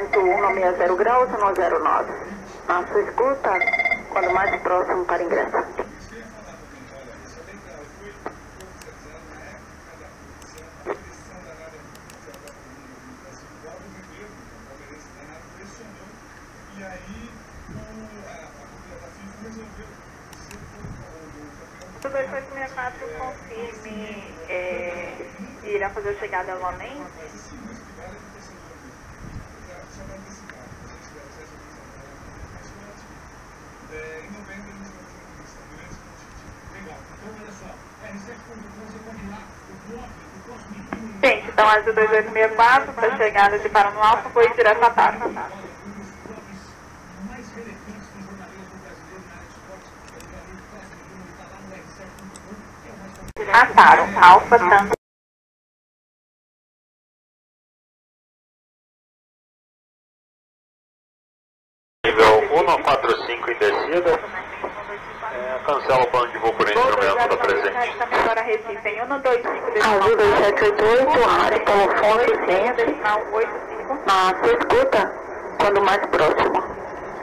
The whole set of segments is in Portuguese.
Vento 160 graus, 109. A sua escuta, quando mais próximo para ingresso. Aí, o, a, a família da FIFA resolveu dizer que foi o campeão 2864 confirme é, irá fazer a chegada ao além. Mas assim, mas o que vale é que você já só vai antecipar. A gente vai fazer essa mais forte. É, em novembro a gente vai fazer uma lista grande com o Tite. Legal. Então, olha só. RCF.com, você lá, o blog, o próximo envio, Gente, então as do 2864 para a chegada de Paraná Alfa foi direto à tarde. um dos blogs mais 145 em descida. É, cancela o plano de voo por instrumento da presente. Agora Recife em 125 Azul 2788, rádio Paulo Fonte, ciente. decimal 85. Na sua escuta, quando mais próximo.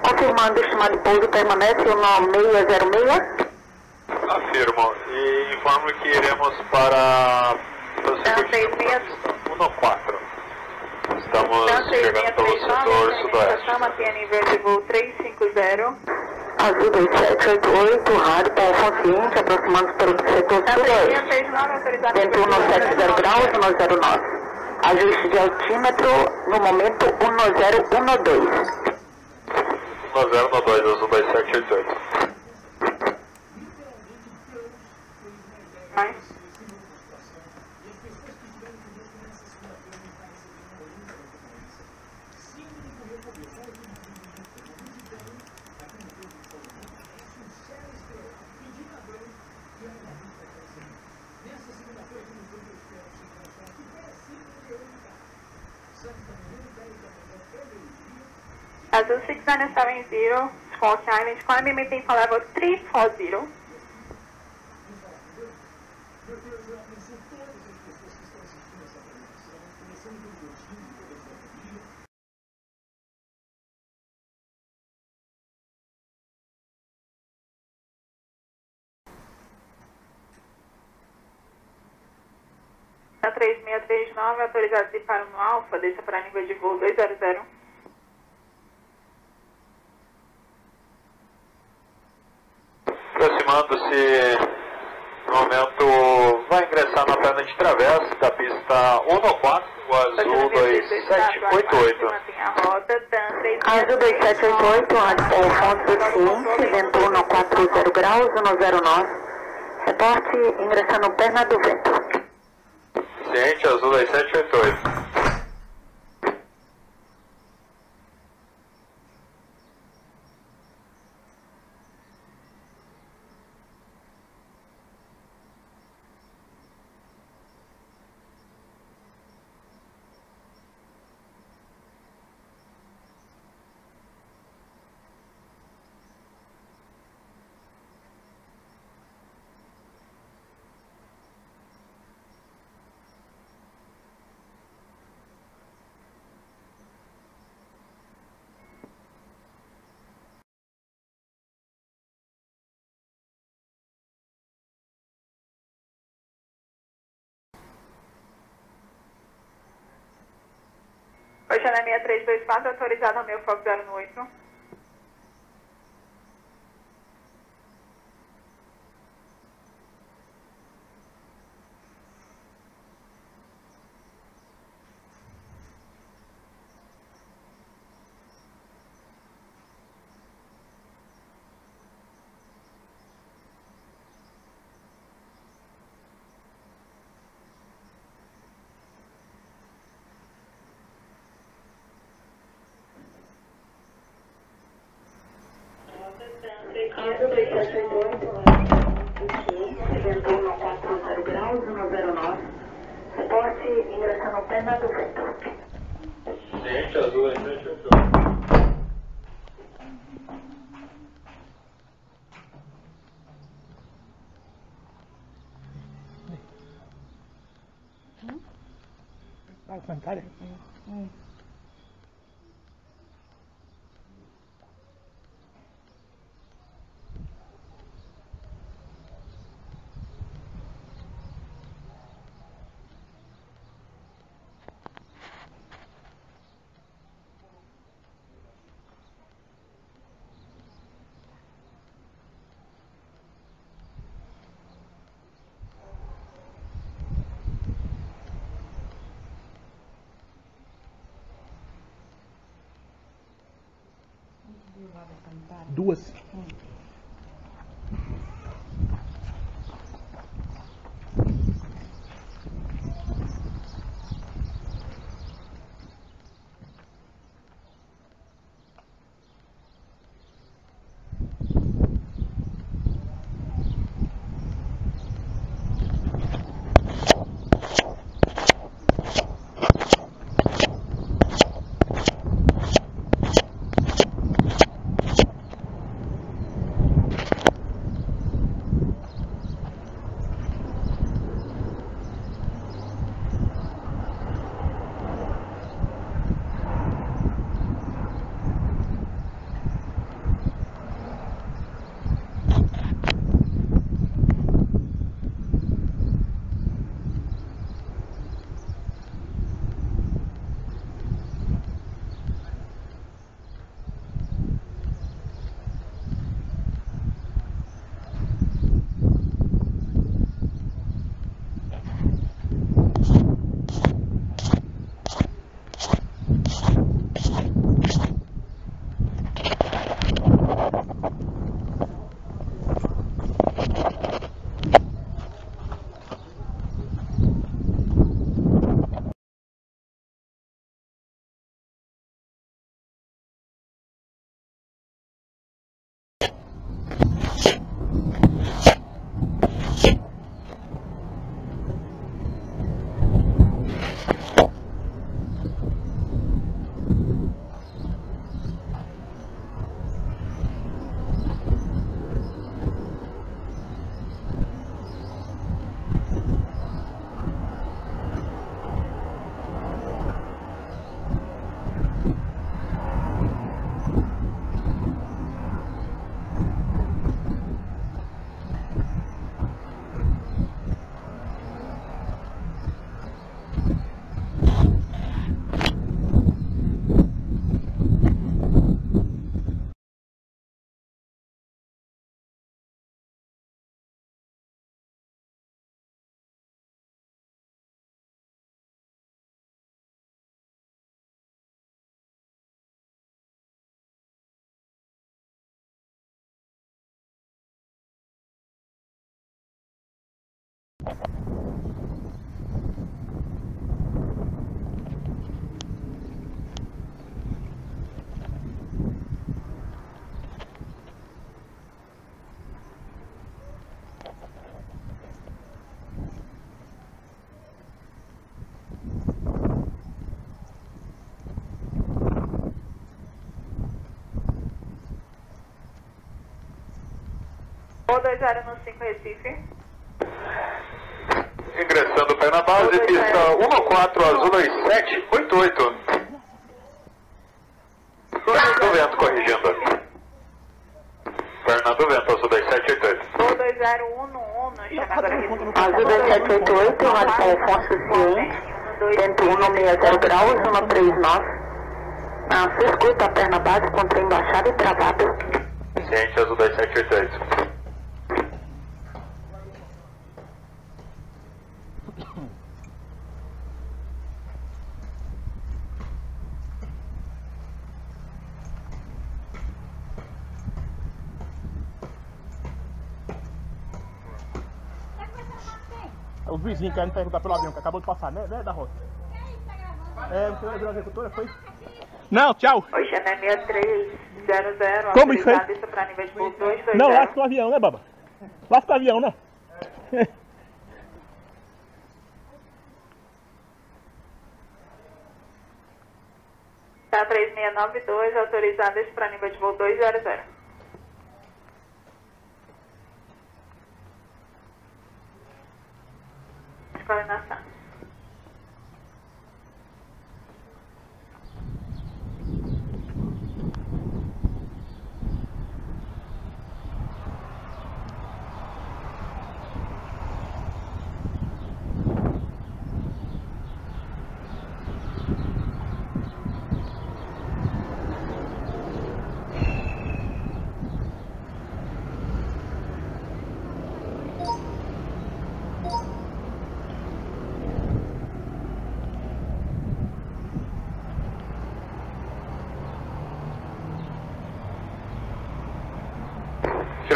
Confirmando o estimado pouso permanece o 9606. Afirmo. E informo que iremos para. Então, seis meia- 1-4. Estamos Então, chegando pelo setor sudoeste. Chama aqui a nível de voo 350. Azul 2788, rádio Paulo Fonte, aproximando pelo setor sudoeste. 669 autorizado. Vento 170 graus, 109. Ajuste de altímetro no momento 1012. 1092, azul 2788. 770 Squawk Island, climb o for level 340. A 3639, tá autorizado de para no Alfa, deixa para nível de voo 200. Aproximando-se no momento. Vai ingressar na perna de travessa da pista 194, o azul 2788. Mantenha a rota, TAM 3 Azul 2788, é, fonte ciente, vento 140 graus, 109. Reporte ingressando perna do vento. Ciente, azul 2788. Oceana 6324, autorizado ao meu Fox 08. Azul 2788, vento 140 graus, 109. Reporte ingressando perna do vento. Ciente, azul 2788. Vai cantar? Duas. Voo 2015 Recife. Ingressando pé na base, pista 14 azul 2788. Fernando Vento corrigindo. Fernando Vento, azul 2788. Voo 2011, chama agora Recife. Azul 2788, rádio telefone suficiente. Vento 160 graus, 139. Ah, se escuta a perna base com trem baixado e travado. Ciente, azul 2788. Os vizinhos querem perguntar pelo avião que acabou de passar, né, né da Roça? É, você é da agricultura, foi? Não, tchau. Oceana 6300, Como isso aí? isso para nível de voo 220. Não, lasca o avião, né, baba? Lasca o avião, né? Tá 3692, autorizado isso para nível de voo 200.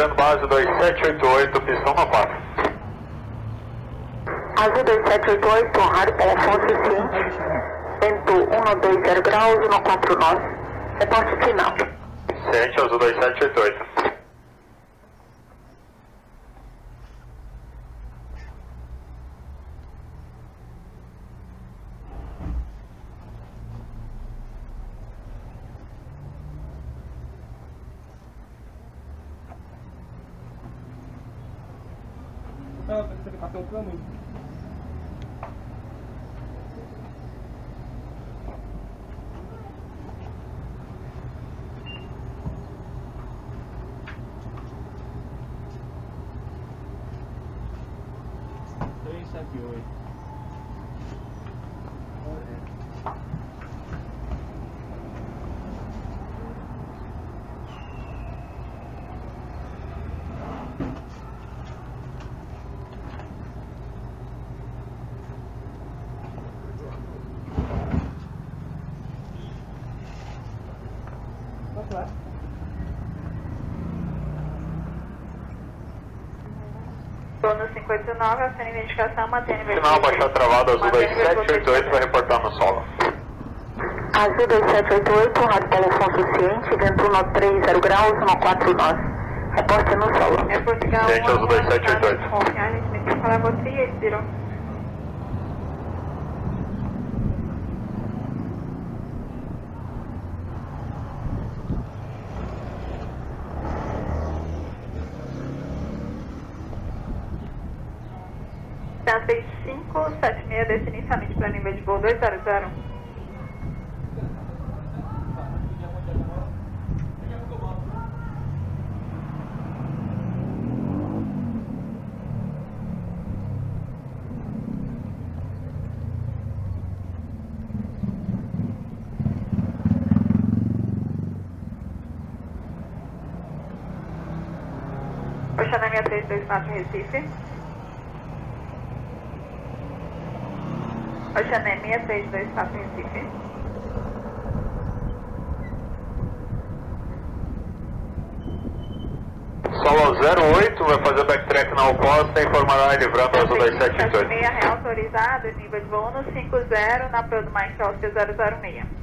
Tirando base 2788, pistão no 4. Azul 2788, rádio telefone suficiente. Vento 120 graus, 149. Reporte final. Ciente, azul 2788. Não, você bateu o cano. É? Turno 59, a sua identificação, mantém nível de Sinal baixar travado, azul Mantém nível de voo 2788, vai reportar no solo. Azul 2788, rádio telefone suficiente. Vento 130 graus, 149. Reporte no solo. É Portugal Gente, azul 2788. Confiar, gente, me tem que falar você e eles viram. De voo 200. Oceana 6324 Recife. Oceana 6324 Recife. Solo 08, vai fazer backtrack na oposta e informará livrando azul 2788. 76 reautorizado, nível de voo 150 na Pro do Mike Oscar 006.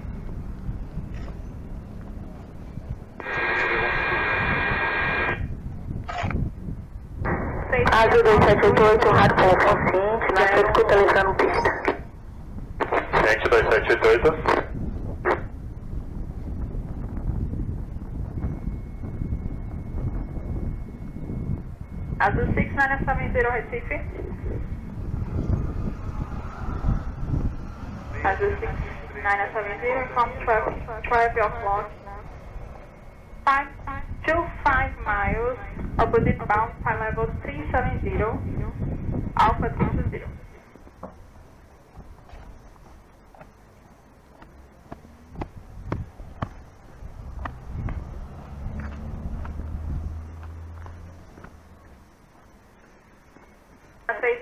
Azul 2788, rádio telefone ciente. Na sua escuta, livrando pista. Ciente 2788. Azul 6970 Recife. Azul 6970, come 12, 12 o'clock. 5, 25 miles, opposite bound, flight level 370, Alpha 320.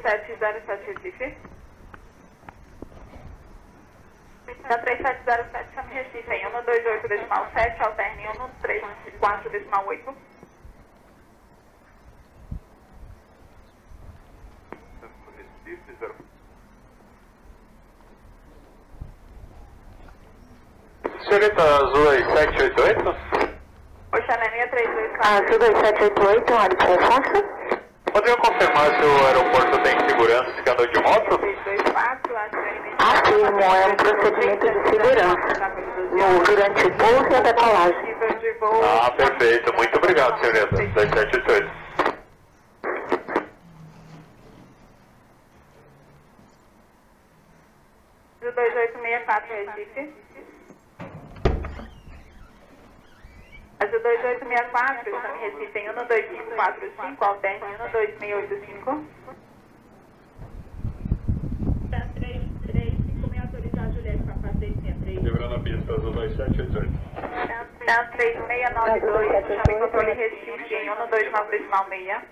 Da 3707 Recife. Da 3707 chame Recife em 128 decimal 7, alterne em 134 decimal 8. Senhorita Azul aí, 788? Oxanemia 324. Azul 2788, Rádio São Afonso. Poderia confirmar se o aeroporto tem segurança de moto? 324, ACM. Afirmo, é um procedimento de segurança. No, durante o pouso e a decolagem. De. Ah, perfeito. Muito obrigado, senhorita. 2788. Do 2864 Recife. Azul 2864, chame Recife em 12545, alterne em 12685. Da 3356, autorizar a Juliette para fazer 63. Livrando a pista, Azul 2788. Da 3692, chame controle Recife em 129 decimal 6.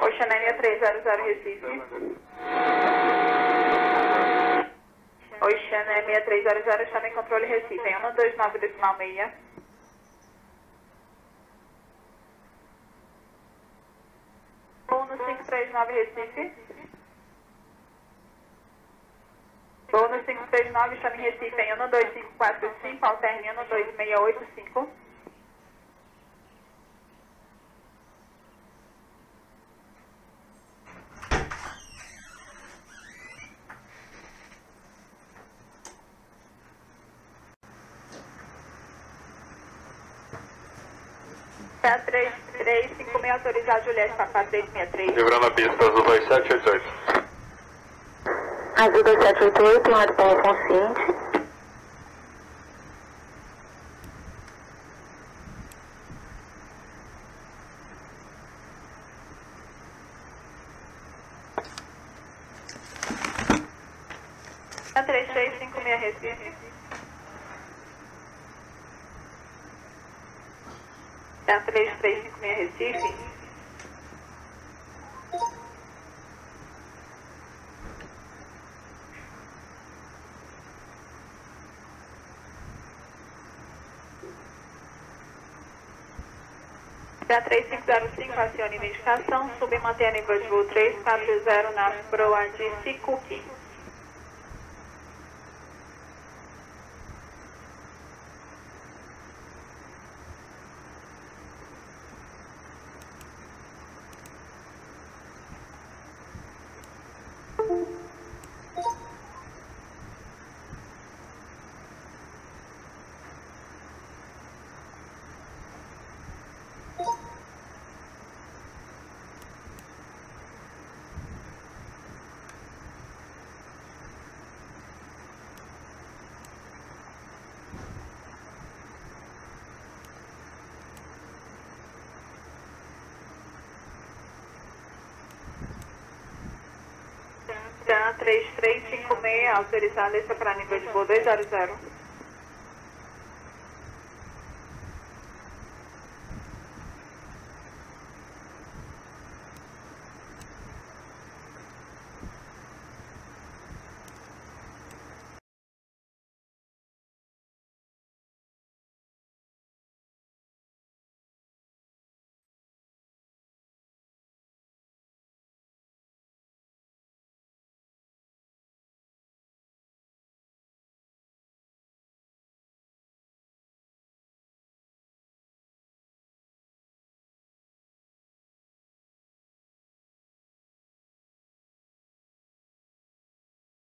Oxanélia 300 Recife. Oxanélia 300, chame controle Recife em 129 decimal 6. Voo no 539 Recife. No 539, chame Recife em 12545, alterne 12685. Da 3356, autorizar a Juliette para fazer 63. Livrando a pista, Azul 2788. Azul 2788, Rádio Paulo Consciente. 3356 Recife. Da 3356 Recife. Da 3505, acione identificação, sub e mantenha nível de voo 340 na proa de Sicuqui. Dan 3356, autorizar a lista para nível de voo 200.